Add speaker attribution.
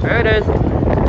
Speaker 1: There it is.